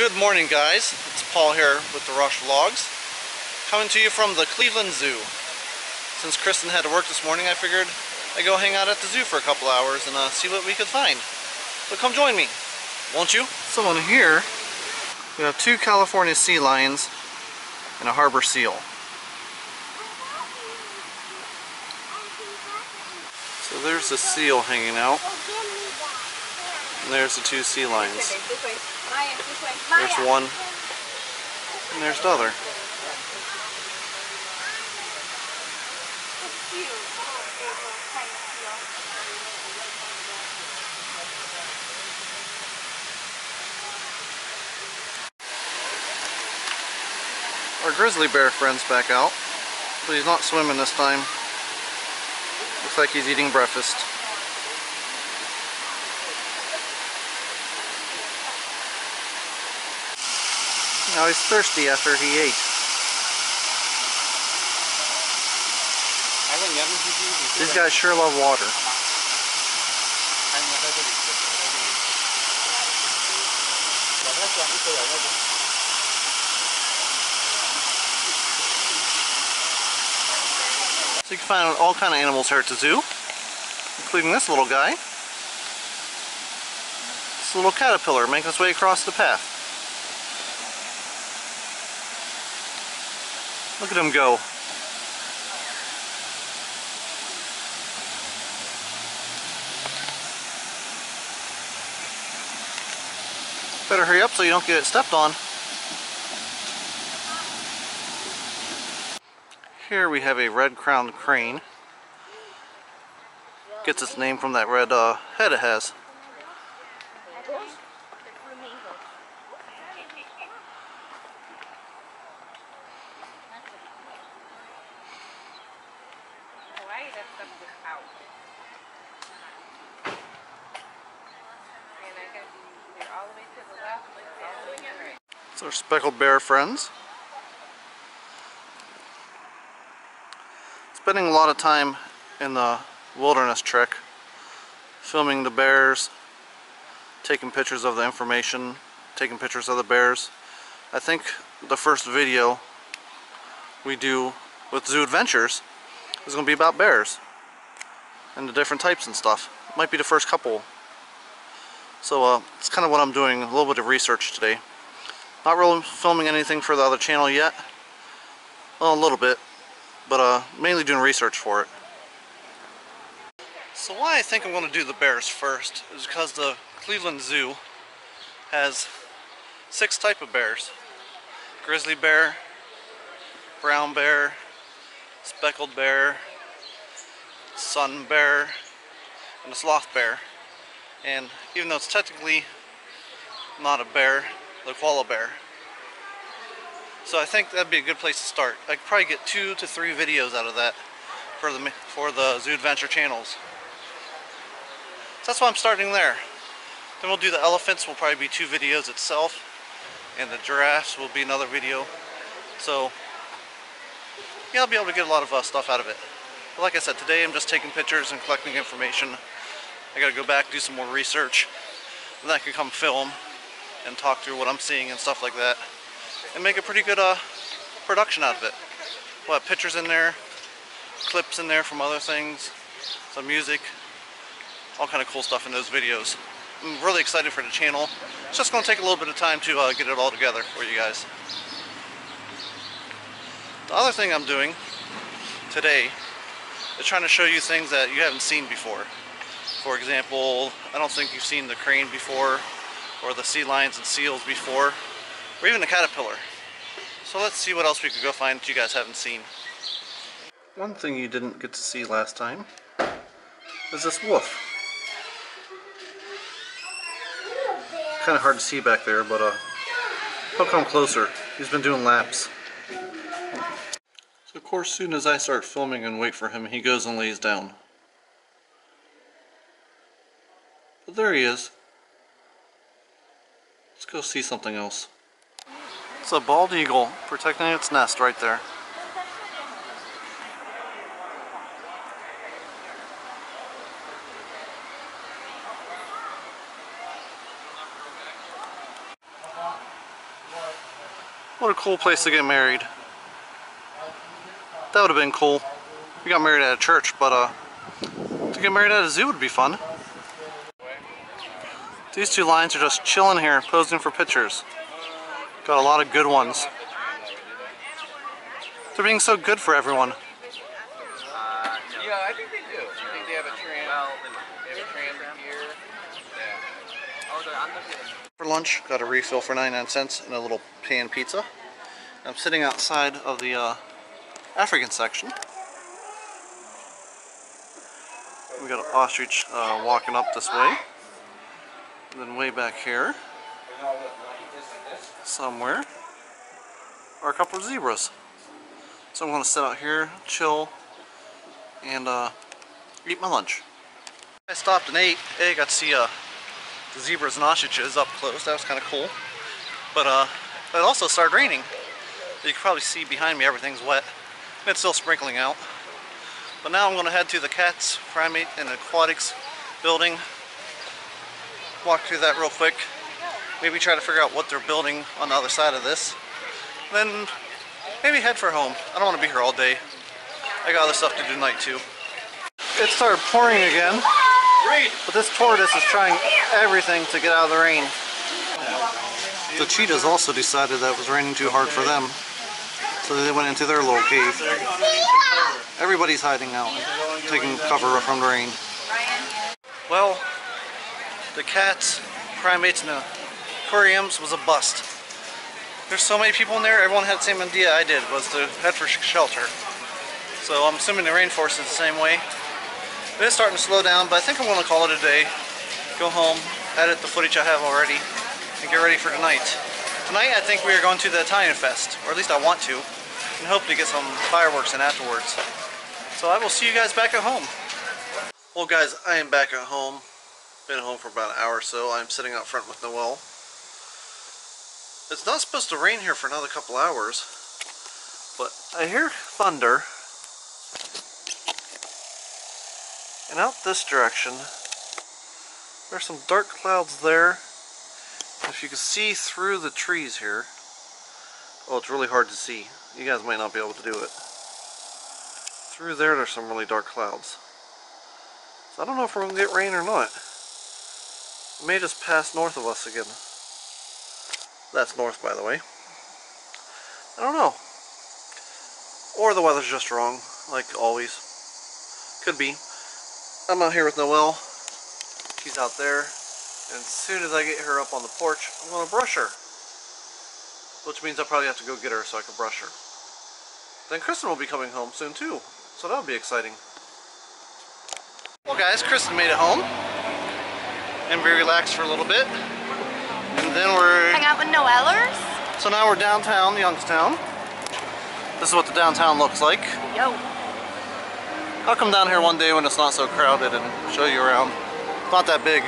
Good morning guys, it's Paul here with the Rausch Vlogs coming to you from the Cleveland Zoo. Since Kristen had to work this morning I figured I'd go hang out at the zoo for a couple hours and uh, see what we could find. So come join me, won't you? So in here we have two California sea lions and a harbor seal. So there's the seal hanging out. And there's the two sea lions. There's one, and there's the other. Our grizzly bear friend's back out, but he's not swimming this time. Looks like he's eating breakfast. Now he's thirsty after he ate. These guys sure love water. So you can find all kind of animals here at the zoo, including this little guy. This little caterpillar making its way across the path. Look at him go. Better hurry up so you don't get it stepped on. Here we have a red-crowned crane. Gets its name from that red uh, head it has. Our speckled bear friends. Spending a lot of time in the wilderness trek, filming the bears, taking pictures of the information, taking pictures of the bears. I think the first video we do with Zoo Adventures is going to be about bears and the different types and stuff. Might be the first couple. So uh, it's kind of what I'm doing, a little bit of research today. Not really filming anything for the other channel yet. Well, a little bit, but uh, mainly doing research for it. So why I think I'm going to do the bears first is because the Cleveland Zoo has six type of bears. Grizzly bear, brown bear, speckled bear, sun bear, and a sloth bear. And even though it's technically not a bear, the koala bear. So I think that'd be a good place to start. I could probably get two to three videos out of that for the for the Zoo Adventure channels. So that's why I'm starting there. Then we'll do the elephants, will probably be two videos itself. And the giraffes will be another video. So, yeah, I'll be able to get a lot of uh, stuff out of it. But like I said, today I'm just taking pictures and collecting information. I gotta go back, do some more research. And then I can come film and talk through what I'm seeing and stuff like that. And make a pretty good uh, production out of it. We'll have pictures in there, clips in there from other things, some music, all kind of cool stuff in those videos. I'm really excited for the channel. It's just going to take a little bit of time to uh, get it all together for you guys. The other thing I'm doing today is trying to show you things that you haven't seen before. For example, I don't think you've seen the crane before, or the sea lions and seals before, or even the caterpillar. So let's see what else we could go find that you guys haven't seen. One thing you didn't get to see last time is this wolf. Kind of hard to see back there, but uh, he'll come closer. He's been doing laps. So of course, soon as I start filming and wait for him, he goes and lays down. But there he is. Let's go see something else. It's a bald eagle protecting its nest right there. What a cool place to get married. That would have been cool. We got married at a church, but uh, to get married at a zoo would be fun. These two lions are just chilling here, posing for pictures. Got a lot of good ones. They're being so good for everyone. Yeah, I think they do. I think they have a tram. Well, they have a tram here. Yeah. Oh, the For lunch, got a refill for 99 cents and a little pan pizza. I'm sitting outside of the uh, African section. We got an ostrich uh, walking up this way. Then way back here, somewhere, are a couple of zebras. So I'm going to sit out here, chill, and uh, eat my lunch. I stopped and ate. Hey, got to see uh, the zebras and ostriches up close. That was kind of cool. But uh, it also started raining. You can probably see behind me everything's wet. And it's still sprinkling out. But now I'm going to head to the Cats, Primate, and Aquatics building. Walk through that real quick. Maybe try to figure out what they're building on the other side of this. Then maybe head for home. I don't want to be here all day. I got other stuff to do tonight too. It started pouring again. But this tortoise is trying everything to get out of the rain. The cheetahs also decided that it was raining too hard for them. So they went into their little cave. Everybody's hiding out, taking cover from the rain. Well, the cats, primates, and the aquariums was a bust. There's so many people in there, everyone had the same idea I did, was to head for shelter. So I'm assuming the rainforest is the same way. It is starting to slow down, but I think I'm going to call it a day. Go home, edit the footage I have already, and get ready for tonight. Tonight I think we are going to the Italian Fest, or at least I want to, and hope to get some fireworks in afterwards. So I will see you guys back at home. Well guys, I am back at home. Been home for about an hour or so. I'm sitting out front with Noel. It's not supposed to rain here for another couple hours, but I hear thunder. And out this direction, there's some dark clouds there. If you can see through the trees here, oh, it's really hard to see. You guys might not be able to do it. Through there, there's some really dark clouds. So I don't know if we're going to get rain or not. It may just pass north of us again. That's north, by the way. I don't know. Or the weather's just wrong, like always. Could be. I'm out here with Noelle. She's out there. And as soon as I get her up on the porch, I'm going to brush her. Which means I'll probably have to go get her so I can brush her. Then Kristen will be coming home soon too. So that'll be exciting. Well guys, Kristen made it home. And we relaxed for a little bit. And then we're... Hang out with Noellers? So now we're downtown, Youngstown. This is what the downtown looks like. Yo. I'll come down here one day when it's not so crowded and show you around. It's not that big.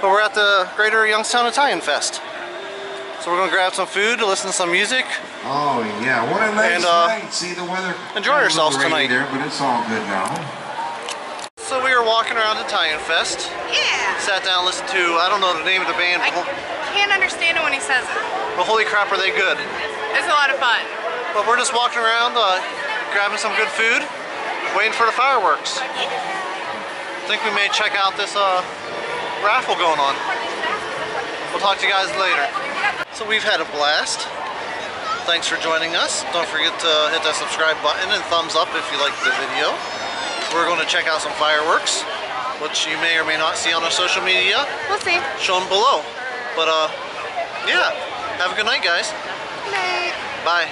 But we're at the Greater Youngstown Italian Fest. So we're gonna grab some food, listen to some music. Oh yeah, what a nice And, uh, night. See the weather. enjoy got a yourselves tonight. There, but it's all good now. So we were walking around Italian Fest. Yeah. Sat down, listened to, I don't know the name of the band, I can't understand it when he says it. but holy crap are they good. It's a lot of fun. But we're just walking around, uh, grabbing some good food, waiting for the fireworks. I think we may check out this uh, raffle going on. We'll talk to you guys later. So we've had a blast. Thanks for joining us. Don't forget to hit that subscribe button and thumbs up if you liked the video. We're going to check out some fireworks, which you may or may not see on our social media, We'll see. shown below. But uh, yeah, have a good night guys. Good night. Bye.